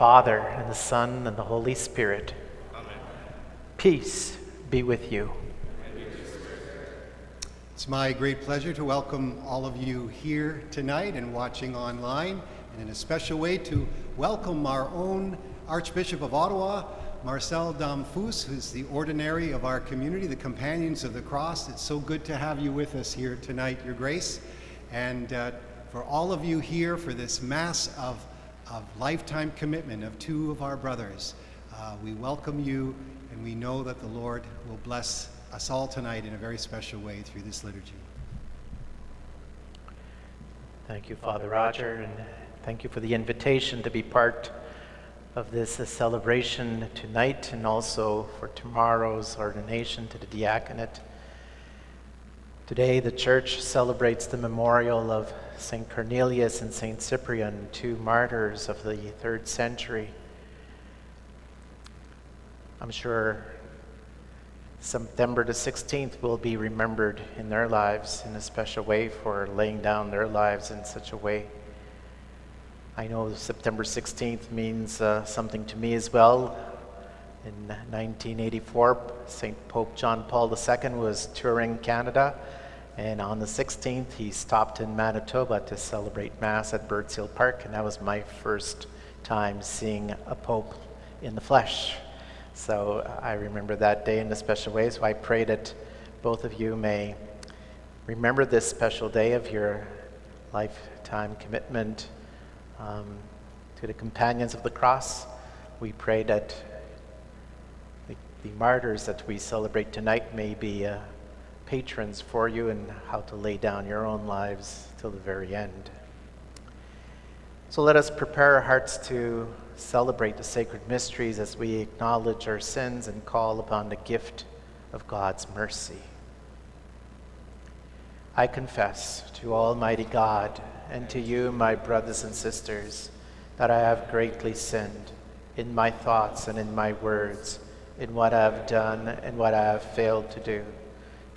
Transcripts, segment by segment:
Father, and the Son, and the Holy Spirit. Amen. Peace be with you. It's my great pleasure to welcome all of you here tonight and watching online, and in a special way to welcome our own Archbishop of Ottawa, Marcel Damphousse, who's the ordinary of our community, the Companions of the Cross. It's so good to have you with us here tonight, Your Grace. And uh, for all of you here for this Mass of of lifetime commitment of two of our brothers. Uh, we welcome you, and we know that the Lord will bless us all tonight in a very special way through this liturgy. Thank you, Father Roger, and thank you for the invitation to be part of this celebration tonight and also for tomorrow's ordination to the diaconate. Today, the church celebrates the memorial of St. Cornelius and St. Cyprian, two martyrs of the third century. I'm sure September the 16th will be remembered in their lives in a special way for laying down their lives in such a way. I know September 16th means uh, something to me as well. In 1984, St. Pope John Paul II was touring Canada and on the 16th, he stopped in Manitoba to celebrate Mass at Birds Hill Park, and that was my first time seeing a Pope in the flesh. So I remember that day in a special way, so I pray that both of you may remember this special day of your lifetime commitment um, to the companions of the cross. We pray that the, the martyrs that we celebrate tonight may be. Uh, patrons for you and how to lay down your own lives till the very end. So let us prepare our hearts to celebrate the sacred mysteries as we acknowledge our sins and call upon the gift of God's mercy. I confess to Almighty God and to you, my brothers and sisters, that I have greatly sinned in my thoughts and in my words, in what I have done and what I have failed to do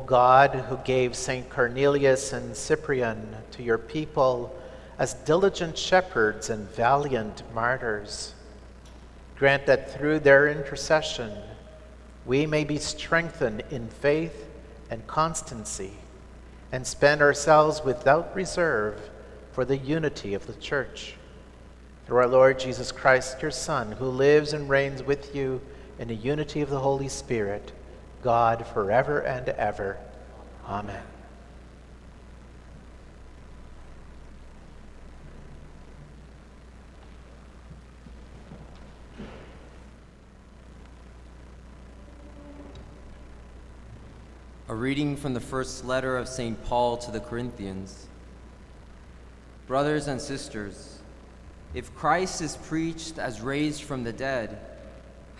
God who gave St. Cornelius and Cyprian to your people as diligent shepherds and valiant martyrs, grant that through their intercession we may be strengthened in faith and constancy and spend ourselves without reserve for the unity of the church. Through our Lord Jesus Christ, your Son, who lives and reigns with you in the unity of the Holy Spirit, God forever and ever. Amen. A reading from the first letter of St. Paul to the Corinthians. Brothers and sisters, if Christ is preached as raised from the dead,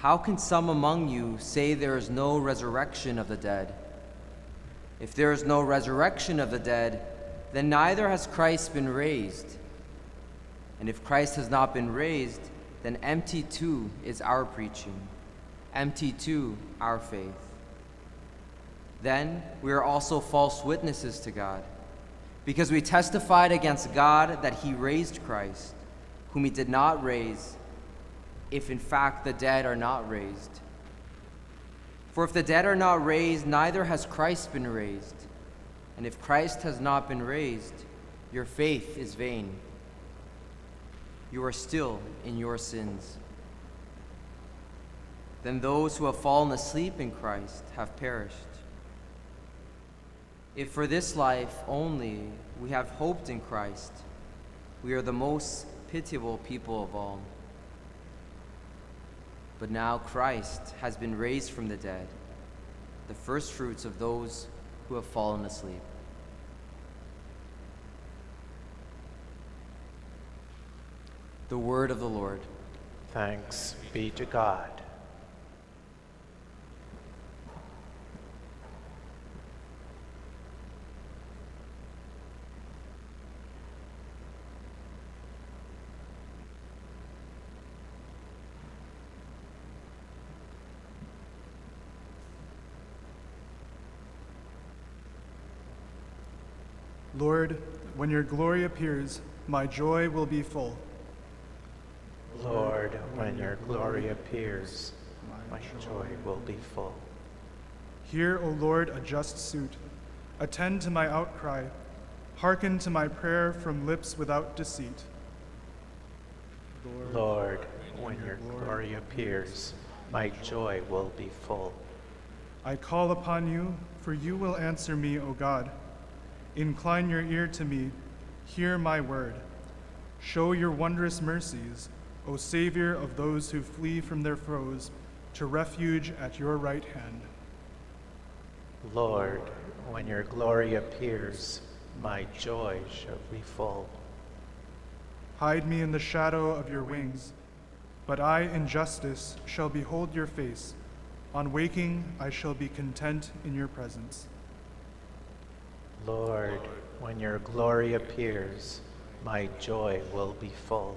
how can some among you say there is no resurrection of the dead? If there is no resurrection of the dead, then neither has Christ been raised. And if Christ has not been raised, then empty too is our preaching, empty too our faith. Then we are also false witnesses to God, because we testified against God that he raised Christ, whom he did not raise, if in fact the dead are not raised. For if the dead are not raised, neither has Christ been raised. And if Christ has not been raised, your faith is vain. You are still in your sins. Then those who have fallen asleep in Christ have perished. If for this life only we have hoped in Christ, we are the most pitiable people of all. But now Christ has been raised from the dead, the firstfruits of those who have fallen asleep. The word of the Lord. Thanks be to God. Lord, when your glory appears, my joy will be full. Lord, when your glory appears, my joy will be full. Hear, O Lord, a just suit. Attend to my outcry. Hearken to my prayer from lips without deceit. Lord, when your glory appears, my joy will be full. I call upon you, for you will answer me, O God. Incline your ear to me, hear my word. Show your wondrous mercies, O Savior of those who flee from their foes, to refuge at your right hand. Lord, when your glory appears, my joy shall be full. Hide me in the shadow of your wings, but I in justice shall behold your face. On waking, I shall be content in your presence. Lord, when your glory appears, my joy will be full.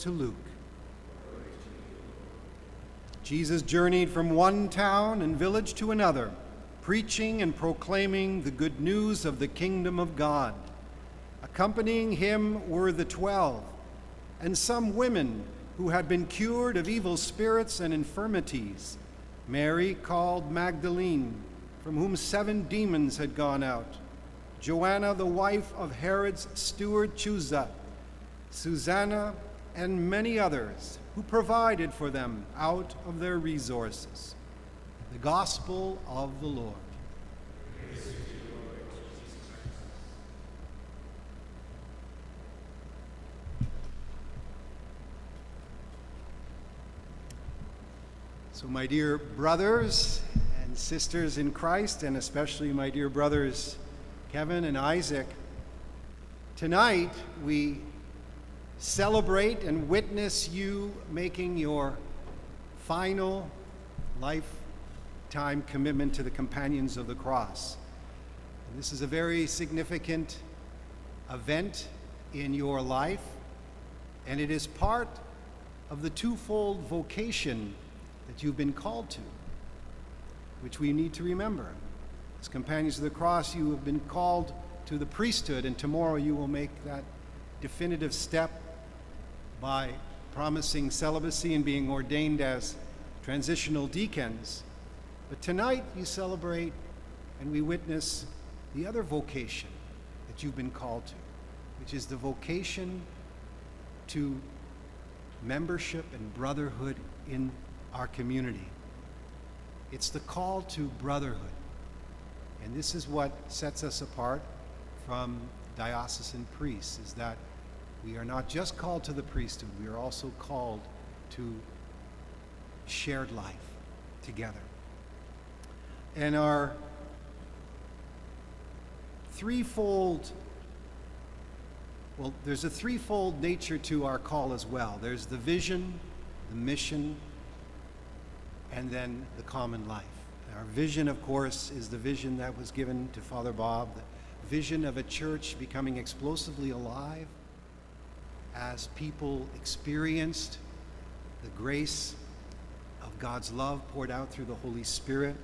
To Luke. Jesus journeyed from one town and village to another, preaching and proclaiming the good news of the kingdom of God. Accompanying him were the twelve, and some women who had been cured of evil spirits and infirmities. Mary called Magdalene, from whom seven demons had gone out. Joanna, the wife of Herod's steward Chuza, Susanna, and many others who provided for them out of their resources. The Gospel of the Lord. So, my dear brothers and sisters in Christ, and especially my dear brothers Kevin and Isaac, tonight we celebrate and witness you making your final lifetime commitment to the companions of the cross. And this is a very significant event in your life, and it is part of the twofold vocation that you've been called to, which we need to remember. As companions of the cross, you have been called to the priesthood, and tomorrow you will make that definitive step by promising celibacy and being ordained as transitional deacons. But tonight you celebrate and we witness the other vocation that you've been called to, which is the vocation to membership and brotherhood in our community. It's the call to brotherhood. And this is what sets us apart from diocesan priests is that we are not just called to the priesthood, we are also called to shared life together. And our threefold well, there's a threefold nature to our call as well. There's the vision, the mission, and then the common life. Our vision, of course, is the vision that was given to Father Bob, the vision of a church becoming explosively alive as people experienced the grace of God's love poured out through the Holy Spirit.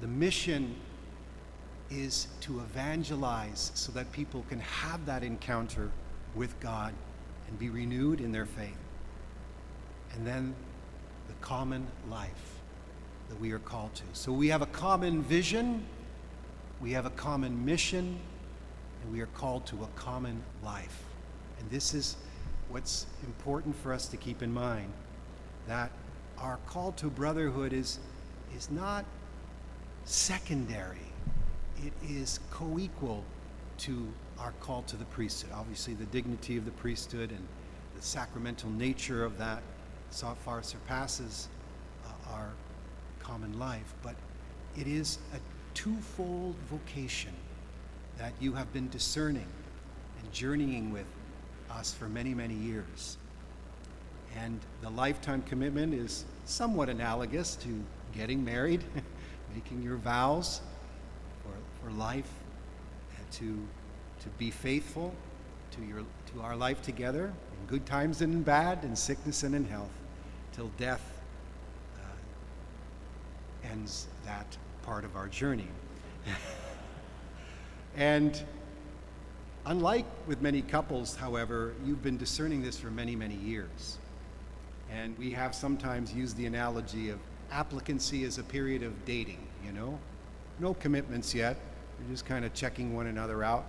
The mission is to evangelize so that people can have that encounter with God and be renewed in their faith. And then the common life that we are called to. So we have a common vision, we have a common mission, and we are called to a common life. And this is what's important for us to keep in mind that our call to brotherhood is, is not secondary, it is co equal to our call to the priesthood. Obviously, the dignity of the priesthood and the sacramental nature of that so far surpasses uh, our common life, but it is a twofold vocation that you have been discerning and journeying with us for many, many years. And the lifetime commitment is somewhat analogous to getting married, making your vows for, for life, to, to be faithful to, your, to our life together in good times and in bad, in sickness and in health, till death uh, ends that part of our journey. and Unlike with many couples, however, you've been discerning this for many, many years. And we have sometimes used the analogy of applicancy as a period of dating, you know? No commitments yet. You're just kind of checking one another out.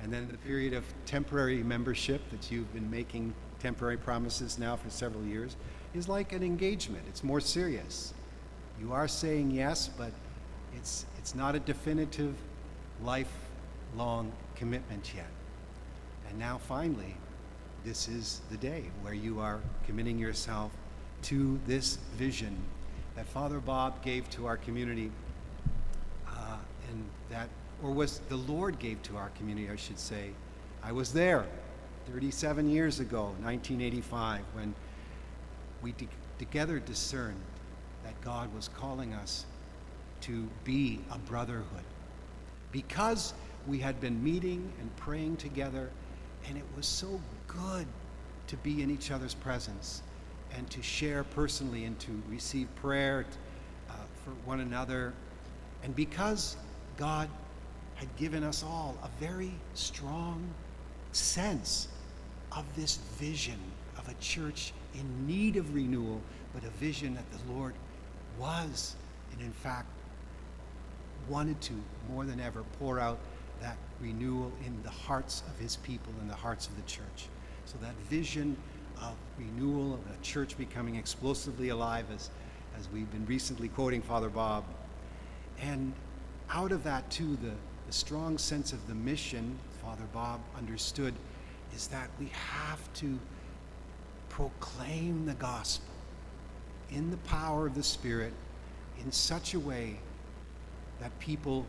And then the period of temporary membership that you've been making temporary promises now for several years is like an engagement. It's more serious. You are saying yes, but it's, it's not a definitive lifelong commitment yet. And now, finally, this is the day where you are committing yourself to this vision that Father Bob gave to our community, uh, and that, or was the Lord gave to our community, I should say. I was there 37 years ago, 1985, when we de- together discerned that God was calling us to be a brotherhood. Because we had been meeting and praying together, and it was so good to be in each other's presence and to share personally and to receive prayer uh, for one another. And because God had given us all a very strong sense of this vision of a church in need of renewal, but a vision that the Lord was and, in fact, wanted to more than ever pour out that renewal in the hearts of his people and the hearts of the church. So that vision of renewal of a church becoming explosively alive as, as we've been recently quoting Father Bob. And out of that too, the, the strong sense of the mission Father Bob understood is that we have to proclaim the gospel in the power of the Spirit in such a way that people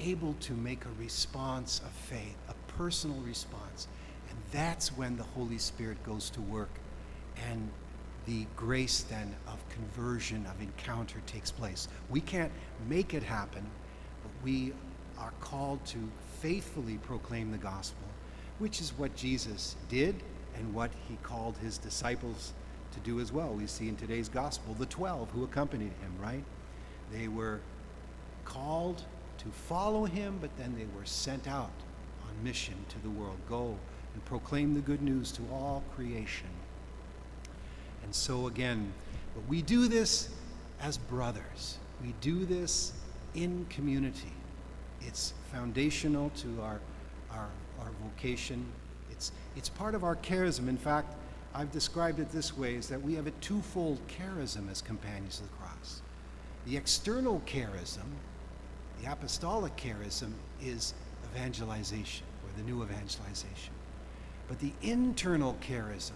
able to make a response of faith, a personal response. And that's when the Holy Spirit goes to work and the grace then of conversion, of encounter takes place. We can't make it happen, but we are called to faithfully proclaim the gospel, which is what Jesus did and what he called his disciples to do as well. We see in today's gospel the 12 who accompanied him, right? They were called to follow him, but then they were sent out on mission to the world. Go and proclaim the good news to all creation. And so, again, but we do this as brothers. We do this in community. It's foundational to our, our, our vocation. It's, it's part of our charism. In fact, I've described it this way is that we have a twofold charism as companions of the cross. The external charism, the apostolic charism, is evangelization, or the new evangelization. But the internal charism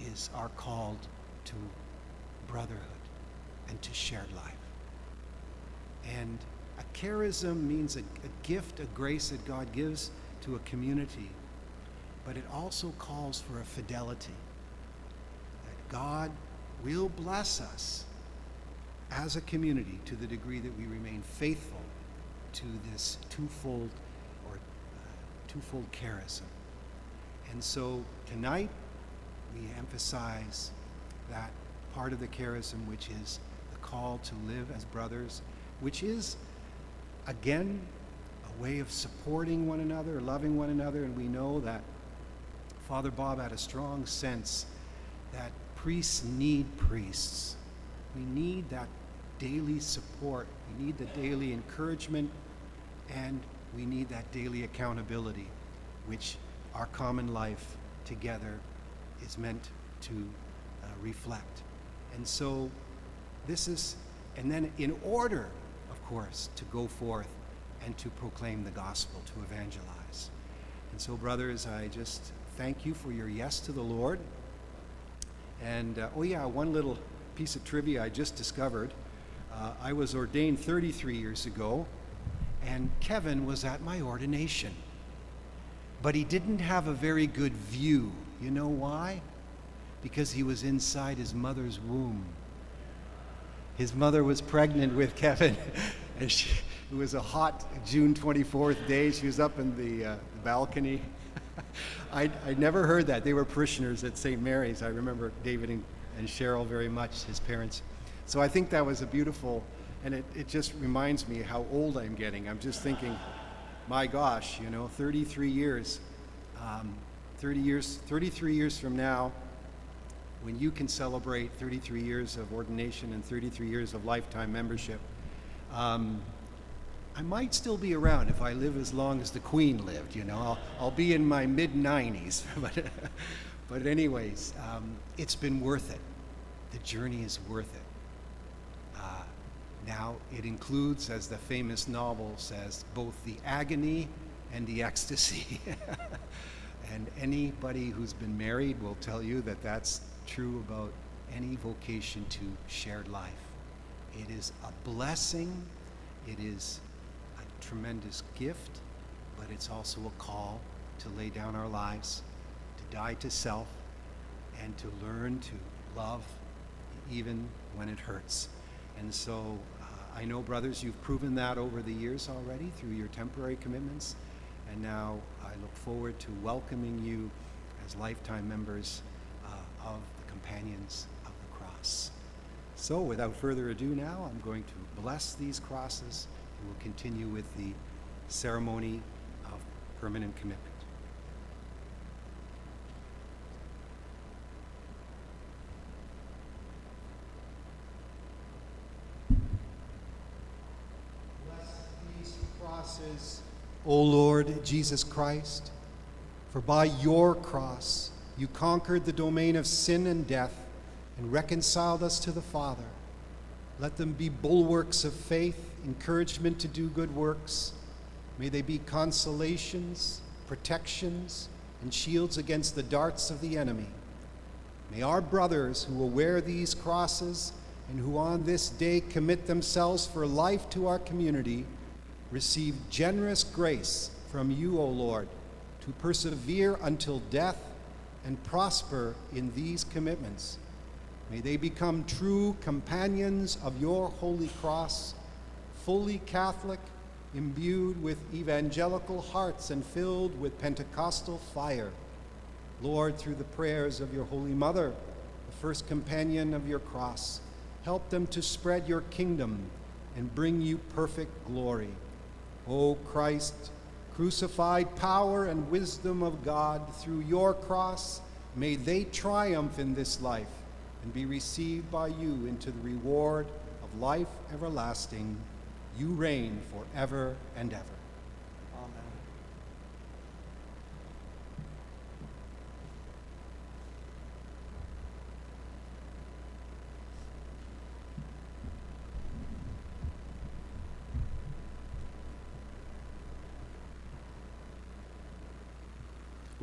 is our call to brotherhood and to shared life. And a charism means a, a gift, a grace that God gives to a community, but it also calls for a fidelity. That God will bless us as a community to the degree that we remain faithful to this twofold or uh, twofold charism. And so tonight we emphasize that part of the charism which is the call to live as brothers, which is again a way of supporting one another, loving one another, and we know that Father Bob had a strong sense that priests need priests. We need that daily support. We need the daily encouragement, and we need that daily accountability, which our common life together is meant to uh, reflect. And so, this is, and then in order, of course, to go forth and to proclaim the gospel, to evangelize. And so, brothers, I just thank you for your yes to the Lord. And, uh, oh, yeah, one little piece of trivia I just discovered. Uh, I was ordained 33 years ago, and Kevin was at my ordination. But he didn't have a very good view. You know why? Because he was inside his mother's womb. His mother was pregnant with Kevin, and she, it was a hot June 24th day. She was up in the, uh, the balcony. I, I never heard that. They were parishioners at St. Mary's. I remember David and, and Cheryl very much, his parents. So I think that was a beautiful, and it, it just reminds me how old I'm getting. I'm just thinking, my gosh, you know, 33 years. Um, 30 years, 33 years from now, when you can celebrate 33 years of ordination and 33 years of lifetime membership, um, I might still be around if I live as long as the Queen lived. You know, I'll, I'll be in my mid 90s. but, anyways, um, it's been worth it. The journey is worth it. Uh, now it includes, as the famous novel says, both the agony and the ecstasy. and anybody who's been married will tell you that that's true about any vocation to shared life. It is a blessing. It is a tremendous gift, but it's also a call to lay down our lives, die to self, and to learn to love even when it hurts. And so uh, I know, brothers, you've proven that over the years already through your temporary commitments. And now I look forward to welcoming you as lifetime members uh, of the Companions of the Cross. So, without further ado, now I'm going to bless these crosses and We'll continue with the ceremony of permanent commitment. Bless these O Lord Jesus Christ, for by your cross you conquered the domain of sin and death and reconciled us to the Father. Let them be bulwarks of faith encouragement to do good works. May they be consolations, protections, and shields against the darts of the enemy. May our brothers who will wear these crosses and who on this day commit themselves for life to our community receive generous grace from you, O Lord, to persevere until death and prosper in these commitments. May they become true companions of your holy cross, fully Catholic, imbued with evangelical hearts and filled with Pentecostal fire. Lord, through the prayers of your Holy Mother, the first companion of your cross, help them to spread your kingdom and bring you perfect glory. O Christ, crucified power and wisdom of God, through your cross, may they triumph in this life and be received by you into the reward of life everlasting. You reign forever and ever. Amen.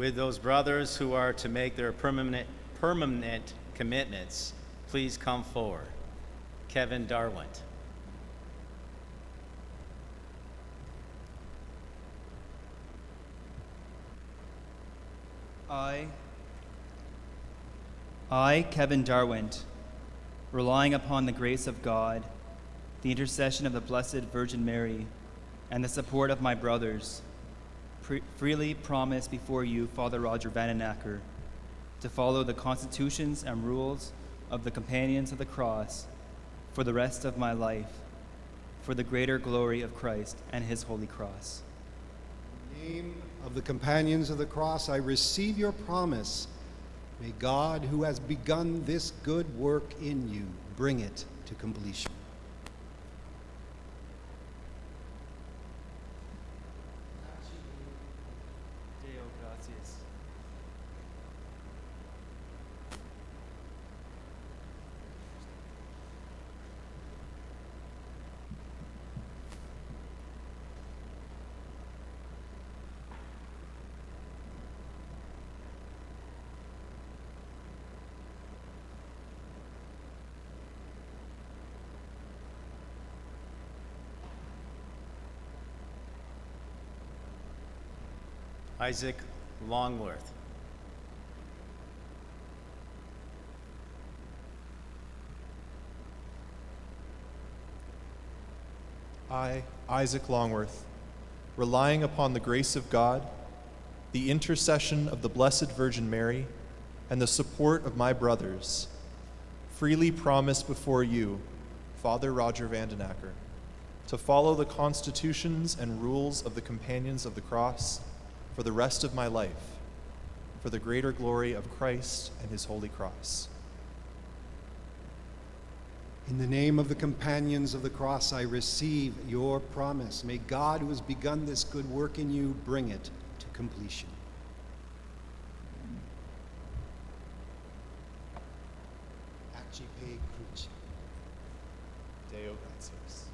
With those brothers who are to make their permanent, permanent commitments, please come forward. Kevin Darwent. I, I, Kevin Darwent, relying upon the grace of God, the intercession of the Blessed Virgin Mary, and the support of my brothers, freely promise before you, Father Roger Vandenakker, to follow the constitutions and rules of the Companions of the Cross for the rest of my life, for the greater glory of Christ and his holy cross. In the name of the companions of the cross, I receive your promise. May God, who has begun this good work in you, bring it to completion. Deo gratias. Isaac Longworth. I, Isaac Longworth, relying upon the grace of God, the intercession of the Blessed Virgin Mary, and the support of my brothers, freely promise before you, Father Roger Vandenakker, to follow the constitutions and rules of the Companions of the Cross for the rest of my life, for the greater glory of Christ and his holy cross. In the name of the companions of the cross, I receive your promise. May God, who has begun this good work in you, bring it to completion. Deo gratias.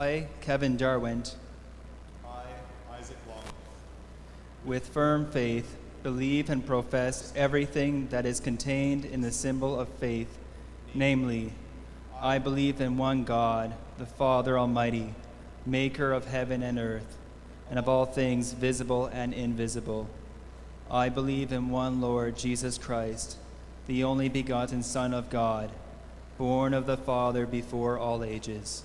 I, Kevin Darwent, I, Isaac Longworth, with firm faith, believe and profess everything that is contained in the symbol of faith, namely, I believe in one God, the Father Almighty, maker of heaven and earth, and of all things visible and invisible. I believe in one Lord Jesus Christ, the only begotten Son of God, born of the Father before all ages,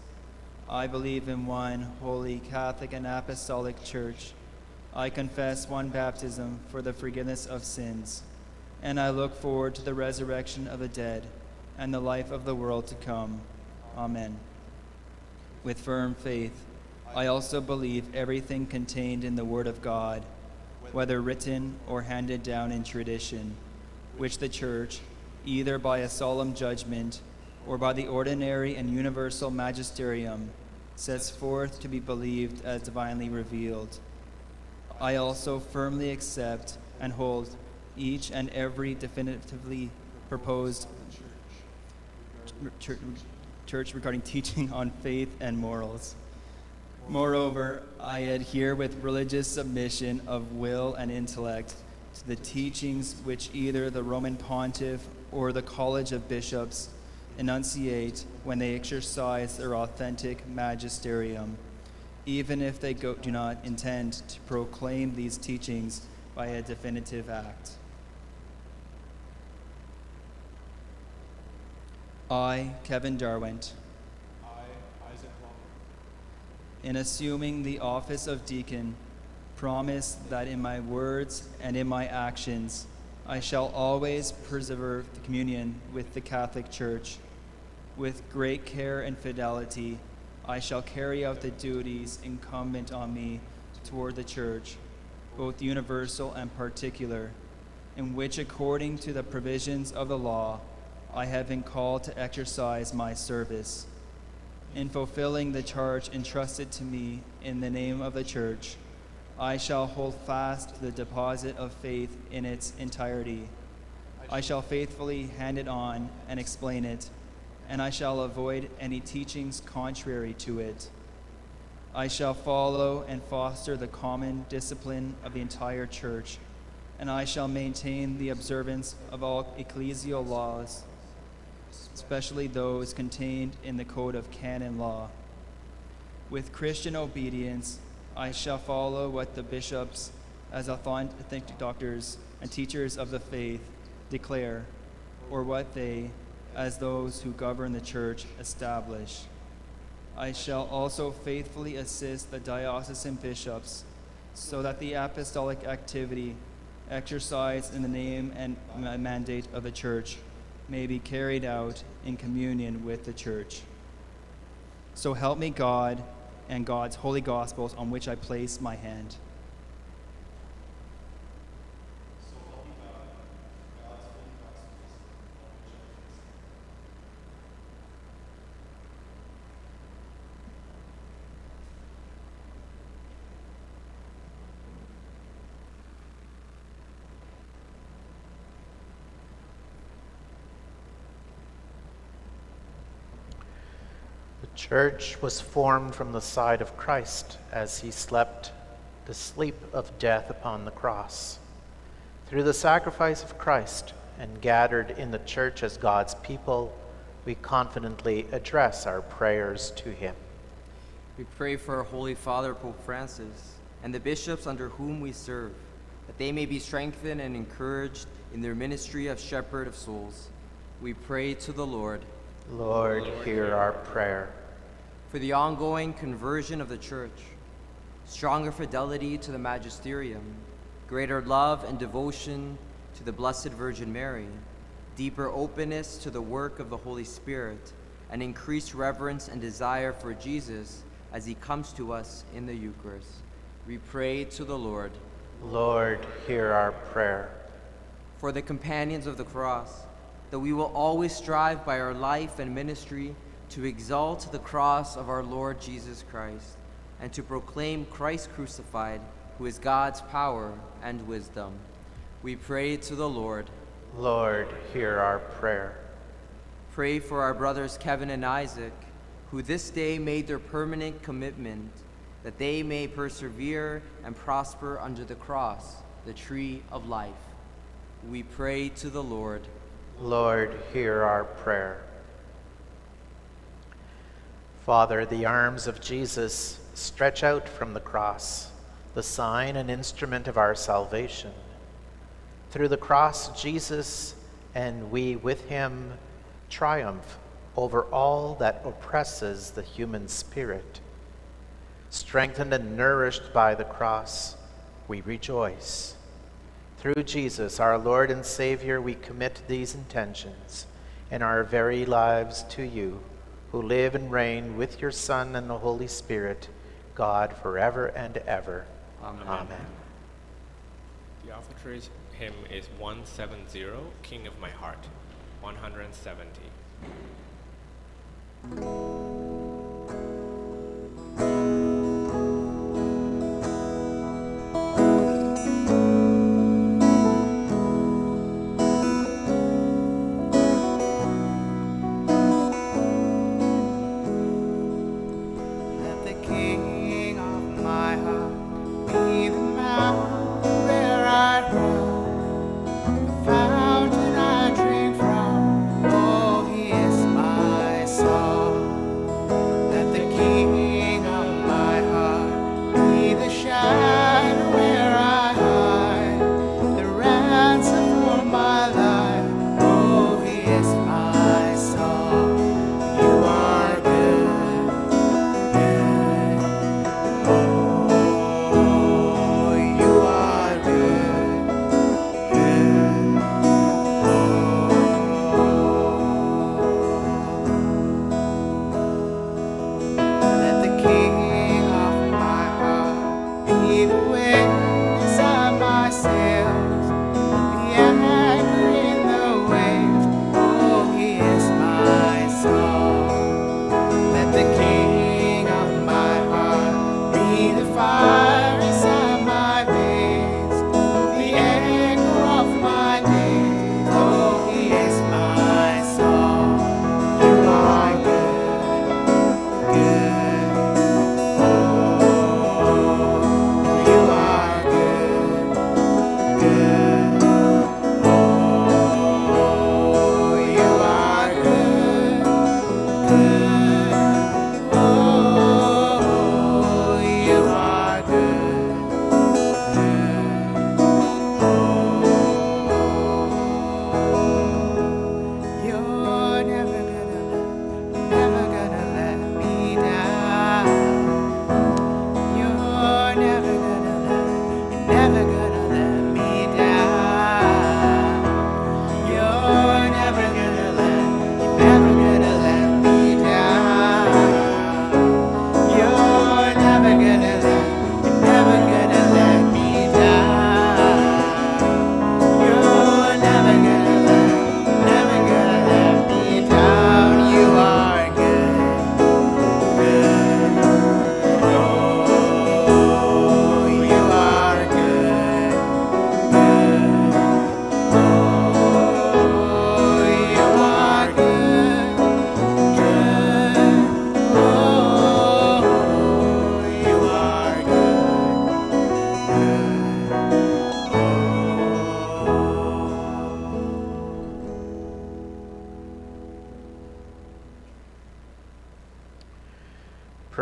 I believe in one holy, Catholic, and Apostolic Church. I confess one baptism for the forgiveness of sins, and I look forward to the resurrection of the dead and the life of the world to come. Amen. With firm faith, I also believe everything contained in the Word of God, whether written or handed down in tradition, which the Church, either by a solemn judgment or by the ordinary and universal magisterium, sets forth to be believed as divinely revealed. I also firmly accept and hold each and every definitively proposed church, regarding teaching on faith and morals. Moreover, I adhere with religious submission of will and intellect to the teachings which either the Roman pontiff or the College of Bishops enunciate when they exercise their authentic magisterium, even if they go, do not intend to proclaim these teachings by a definitive act. I, Kevin Darwent, I, Isaac in assuming the office of deacon, promise that in my words and in my actions I shall always preserve the communion with the Catholic Church. With great care and fidelity, I shall carry out the duties incumbent on me toward the Church, both universal and particular, in which, according to the provisions of the law, I have been called to exercise my service. In fulfilling the charge entrusted to me in the name of the Church, I shall hold fast the deposit of faith in its entirety. I shall faithfully hand it on and explain it, and I shall avoid any teachings contrary to it. I shall follow and foster the common discipline of the entire Church, and I shall maintain the observance of all ecclesial laws, especially those contained in the Code of Canon Law. With Christian obedience, I shall follow what the bishops, as authentic doctors and teachers of the faith, declare, or what they, as those who govern the church, establish. I shall also faithfully assist the diocesan bishops so that the apostolic activity exercised in the name and mandate of the church may be carried out in communion with the church. So help me God and God's holy gospels on which I place my hand. Church was formed from the side of Christ as he slept the sleep of death upon the cross. Through the sacrifice of Christ and gathered in the church as God's people, we confidently address our prayers to him. We pray for our Holy Father, Pope Francis, and the bishops under whom we serve, that they may be strengthened and encouraged in their ministry of shepherd of souls. We pray to the Lord Lord, hear our prayer. For the ongoing conversion of the Church, stronger fidelity to the magisterium, greater love and devotion to the Blessed Virgin Mary, deeper openness to the work of the Holy Spirit, and increased reverence and desire for Jesus as he comes to us in the Eucharist. We pray to the Lord Lord, hear our prayer. for the companions of the cross, that we will always strive by our life and ministry to exalt the cross of our Lord Jesus Christ, and to proclaim Christ crucified, who is God's power and wisdom. We pray to the Lord. Lord, hear our prayer. Pray for our brothers Kevin and Isaac, who this day made their permanent commitment that they may persevere and prosper under the cross, the tree of life. We pray to the Lord. Lord, hear our prayer. Father, the arms of Jesus stretch out from the cross, the sign and instrument of our salvation. Through the cross, Jesus and we with him triumph over all that oppresses the human spirit. Strengthened and nourished by the cross, we rejoice. Through Jesus, our Lord and Savior, we commit these intentions and our very lives to you, who live and reign with your Son and the Holy Spirit, God, forever and ever. Amen. Amen. The offertory hymn is 170, King of My Heart, 170.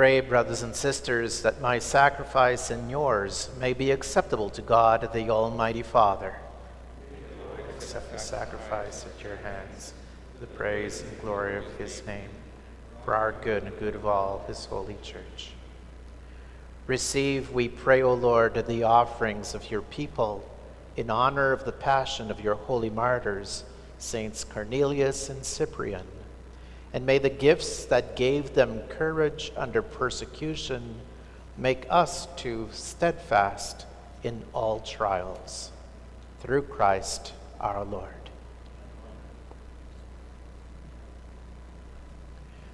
Pray, brothers and sisters, that my sacrifice and yours may be acceptable to God, the Almighty Father. Accept the sacrifice at your hands, the praise and glory of his name, for our good and good of all his holy church. Receive, we pray, O Lord, the offerings of your people in honor of the passion of your holy martyrs, Saints Cornelius and Cyprian. And may the gifts that gave them courage under persecution make us too steadfast in all trials. Through Christ our Lord.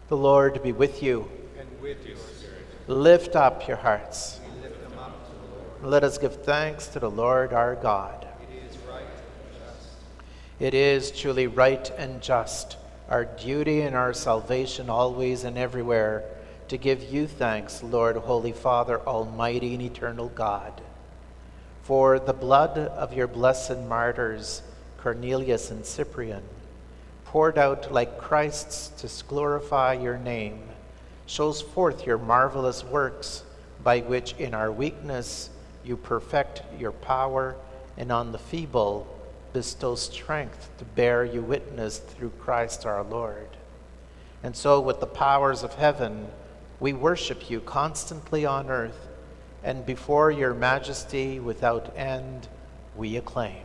The Lord be with you. And with your spirit, Lift up your hearts. we lift them up to the Lord. Let us give thanks to the Lord our God. It is right and just. It is truly right and just, our duty and our salvation always and everywhere, to give you thanks, Lord, Holy Father, Almighty and eternal God. For the blood of your blessed martyrs, Cornelius and Cyprian, poured out like Christ's to glorify your name, shows forth your marvelous works, by which in our weakness you perfect your power, and on the feeble bestow strength to bear you witness through Christ our Lord. And so, with the powers of heaven, we worship you constantly on earth, and before your majesty without end, we acclaim.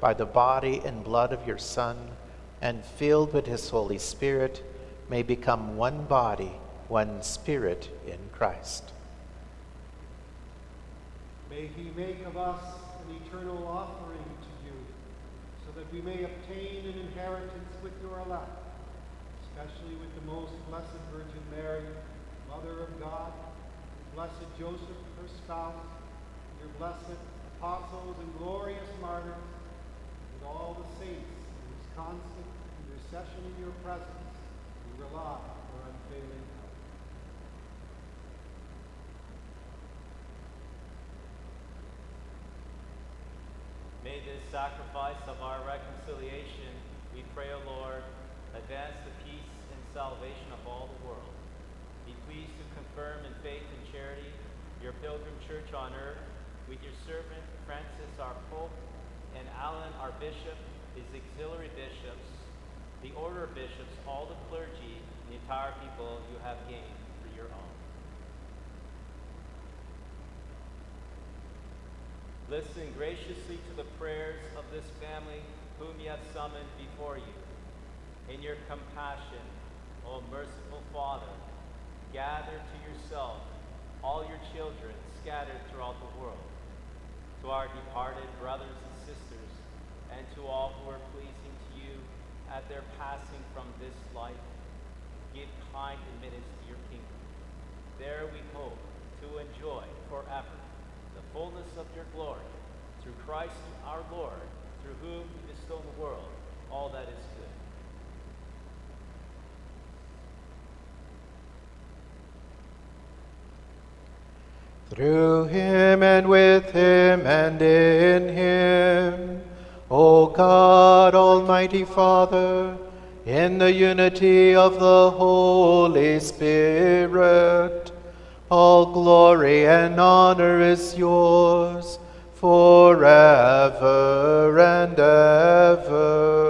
by the body and blood of your Son and filled with his Holy Spirit may become one body, one spirit in Christ. May he make of us an eternal offering to you, so that we may obtain an inheritance with your elect, especially with the most blessed Virgin Mary, Mother of God, blessed Joseph, her spouse, your blessed apostles and glorious martyrs, and all the saints in whose constant intercession in your presence we rely for unfailing help. May this sacrifice of our reconciliation, we pray, O Lord, advance the peace and salvation of all the world. Be pleased to confirm in faith and charity your pilgrim church on earth with your servant Francis, our Pope, and Alan, our Bishop, his auxiliary bishops, the order of bishops, all the clergy, and the entire people you have gained for your own. Listen graciously to the prayers of this family whom you have summoned before you. In your compassion, O merciful Father, gather to yourself all your children scattered throughout the world. To our departed brothers sisters, and to all who are pleasing to you at their passing from this life, give kind admittance to your kingdom. There we hope to enjoy forever the fullness of your glory, through Christ our Lord, through whom you bestow on the world all that is good. Through him and with him and in Almighty Father, in the unity of the Holy Spirit, all glory and honor is yours forever and ever.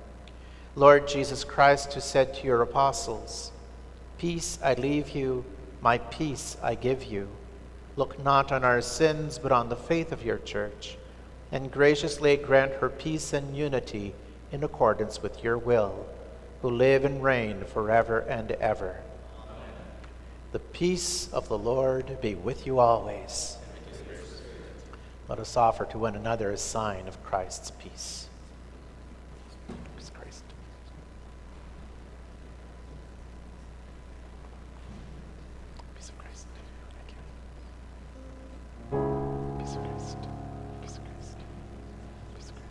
Lord Jesus Christ, who said to your apostles, Peace I leave you, my peace I give you. Look not on our sins, but on the faith of your church, and graciously grant her peace and unity in accordance with your will, who live and reign forever and ever. Amen. The peace of the Lord be with you always. Let us offer to one another a sign of Christ's peace.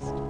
Peace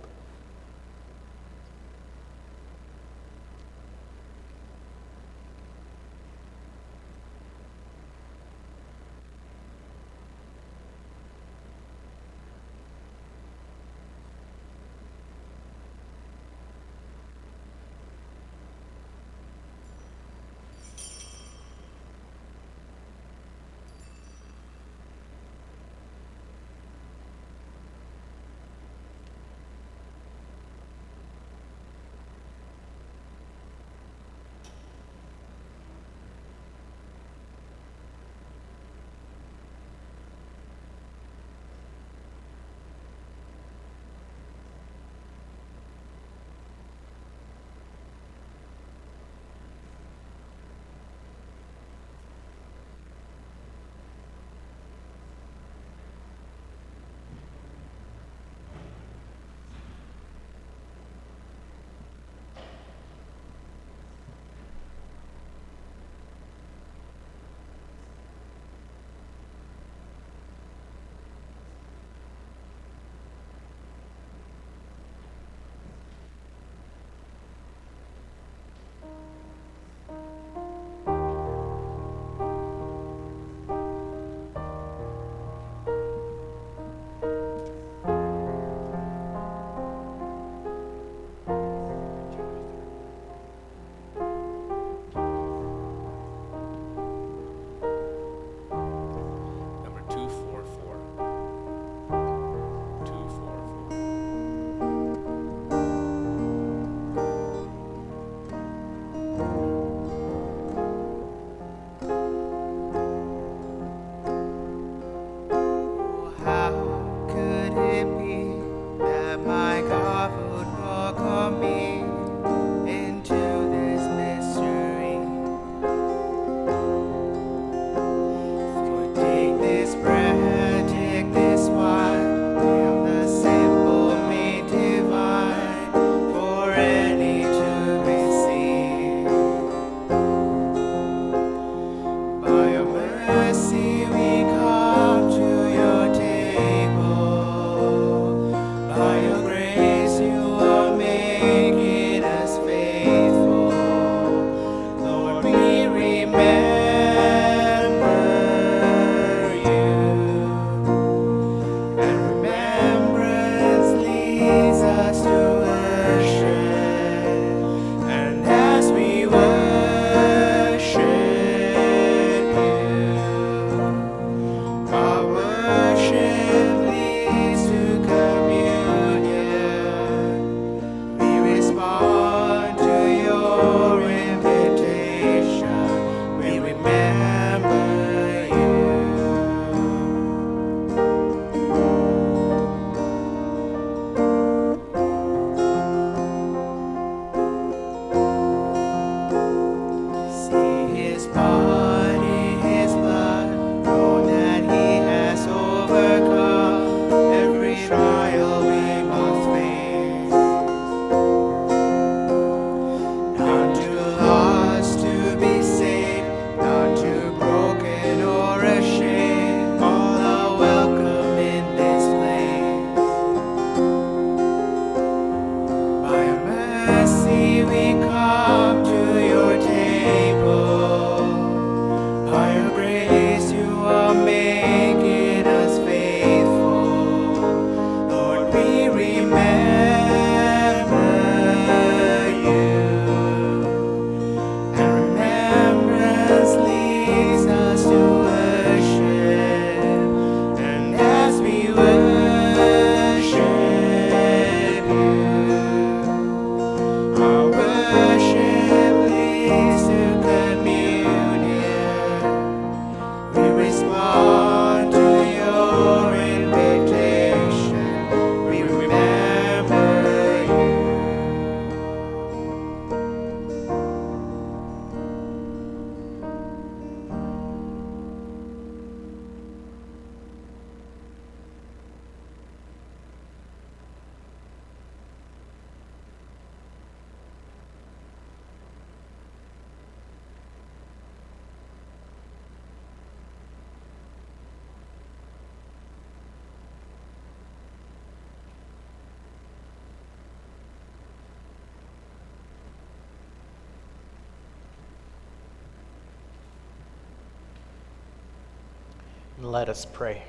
Let us pray.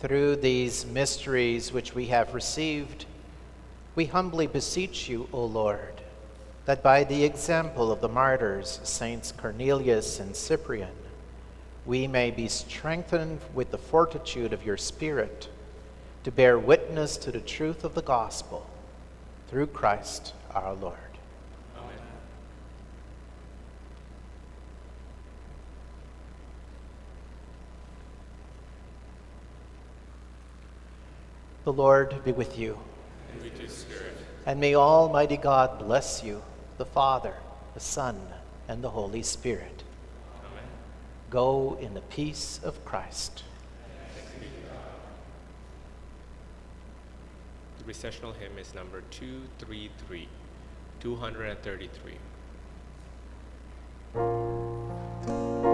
Through these mysteries which we have received, we humbly beseech you, O Lord, that by the example of the martyrs, Saints Cornelius and Cyprian, we may be strengthened with the fortitude of your Spirit to bear witness to the truth of the gospel through Christ our Lord. Amen. The Lord be with you. And with your spirit. And may Almighty God bless you, the Father, the Son, and the Holy Spirit. Amen. Go in the peace of Christ. The recessional hymn is number 233, 233.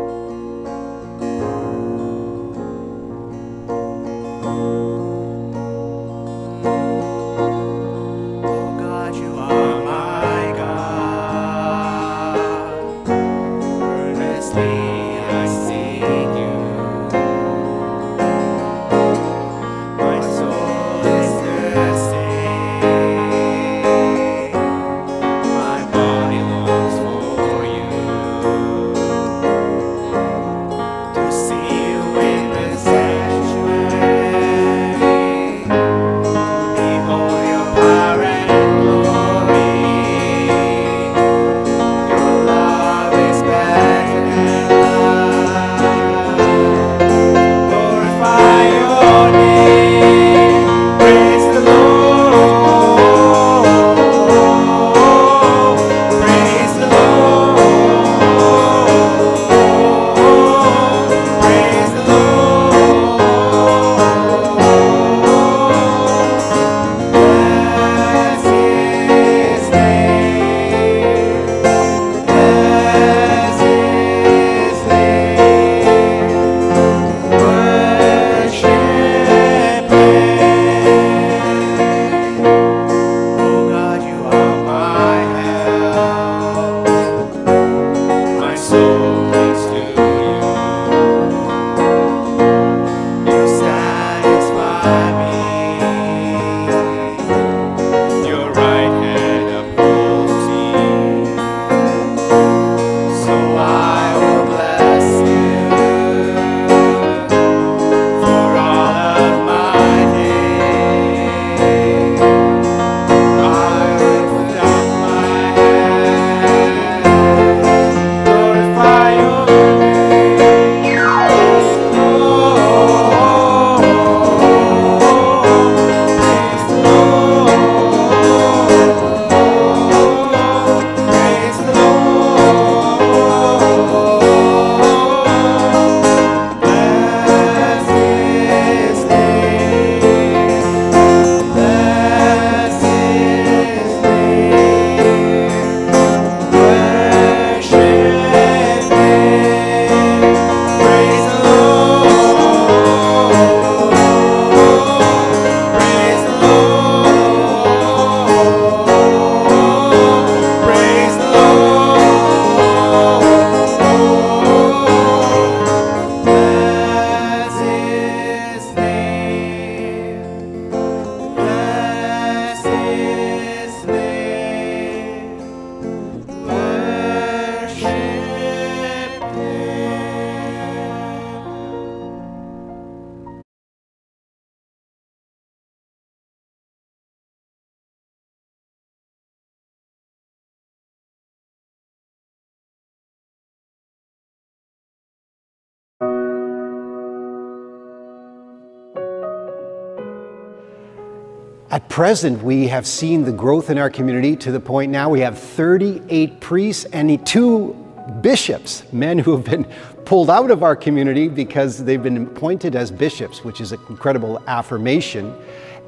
At present, we have seen the growth in our community to the point now we have 38 priests and two bishops, men who have been pulled out of our community because they've been appointed as bishops, which is an incredible affirmation.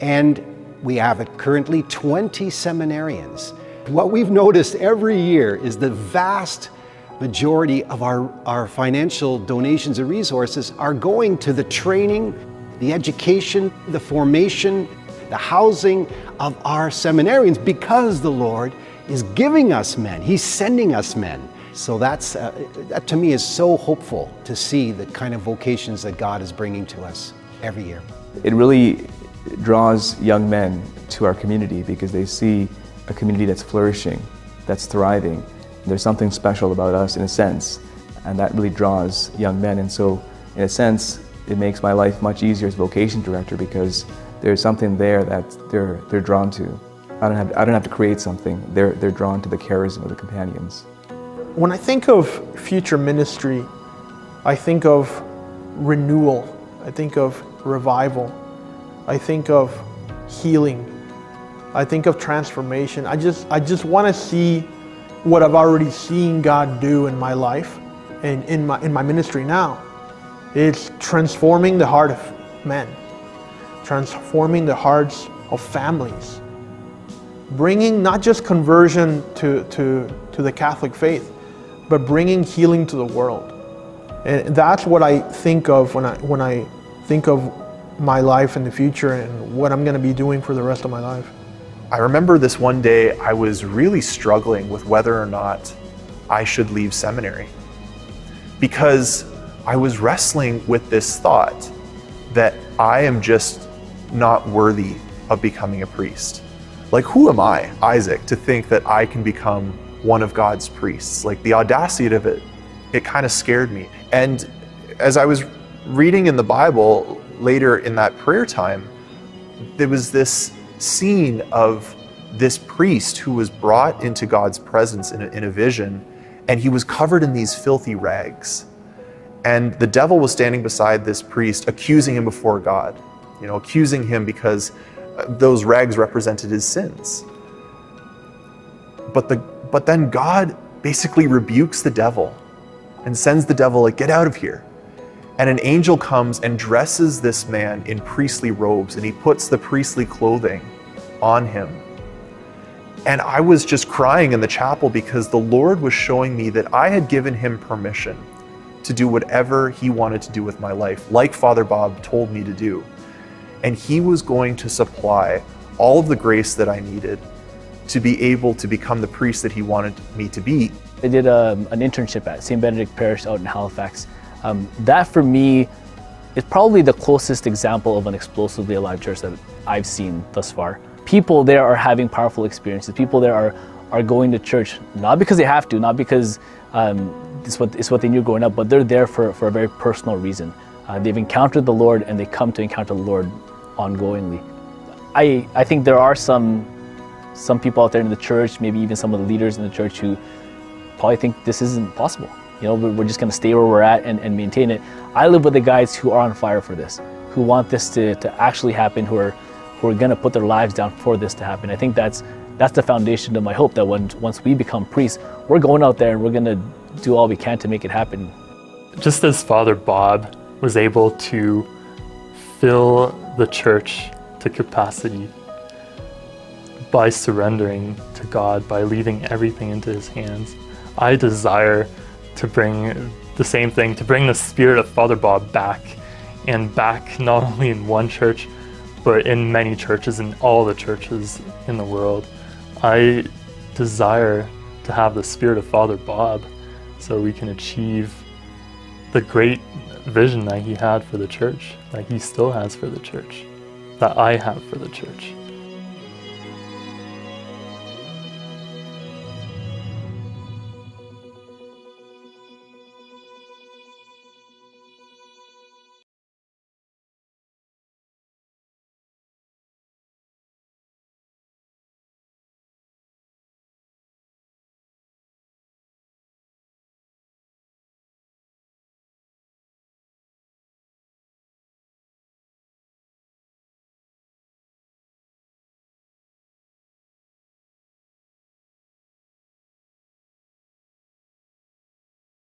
And we have currently 20 seminarians. What we've noticed every year is the vast majority of our, our financial donations and resources are going to the training, the education, the formation, the housing of our seminarians because the Lord is giving us men. He's sending us men. So that's, uh, that to me is so hopeful to see the kind of vocations that God is bringing to us every year. It really draws young men to our community because they see a community that's flourishing, that's thriving. There's something special about us in a sense, and that really draws young men. And so, in a sense, it makes my life much easier as vocation director because there's something there that they're, they're drawn to. I don't, have, I don't have to create something. They're, they're drawn to the charism of the companions. When I think of future ministry, I think of renewal. I think of revival. I think of healing. I think of transformation. I just, I just want to see what I've already seen God do in my life and in my, in my ministry now. It's transforming the heart of men, transforming the hearts of families, bringing not just conversion to, to, to the Catholic faith, but bringing healing to the world. And that's what I think of when I, when I think of my life in the future and what I'm going to be doing for the rest of my life. I remember this one day I was really struggling with whether or not I should leave seminary because I was wrestling with this thought that I am just not worthy of becoming a priest. Like, who am I, Isaac, to think that I can become one of God's priests? Like, the audacity of it, it kind of scared me. And as I was reading in the Bible later in that prayer time, there was this scene of this priest who was brought into God's presence in a, in a vision, and he was covered in these filthy rags. And the devil was standing beside this priest, accusing him before God, you know, accusing him because uh, those rags represented his sins. But, the, but then God basically rebukes the devil and sends the devil, like, get out of here. And an angel comes and dresses this man in priestly robes, and he puts the priestly clothing on him. And I was just crying in the chapel because the Lord was showing me that I had given him permission to do whatever he wanted to do with my life, like Father Bob told me to do. And he was going to supply all of the grace that I needed to be able to become the priest that he wanted me to be. I did um, an internship at St. Benedict Parish out in Halifax. Um, that for me is probably the closest example of an explosively alive church that I've seen thus far. People there are having powerful experiences. People there are, are going to church not because they have to, not because um, it's, what, it's what they knew growing up, but they're there for, for a very personal reason. Uh, they've encountered the Lord and they come to encounter the Lord ongoingly. I, I think there are some, some people out there in the church, maybe even some of the leaders in the church who probably think this isn't possible. You know, we're just going to stay where we're at and, and maintain it. I live with the guys who are on fire for this, who want this to, to actually happen, who are, who are going to put their lives down for this to happen. I think that's, that's the foundation of my hope that when, once we become priests, we're going out there and we're going to do all we can to make it happen. Just as Father Bob was able to fill the church to capacity by surrendering to God, by leaving everything into His hands, I desire to bring the same thing, to bring the spirit of Father Bob back, and back not only in one church, but in many churches, in all the churches in the world. I desire to have the spirit of Father Bob so we can achieve the great vision that he had for the church, that he still has for the church, that I have for the church.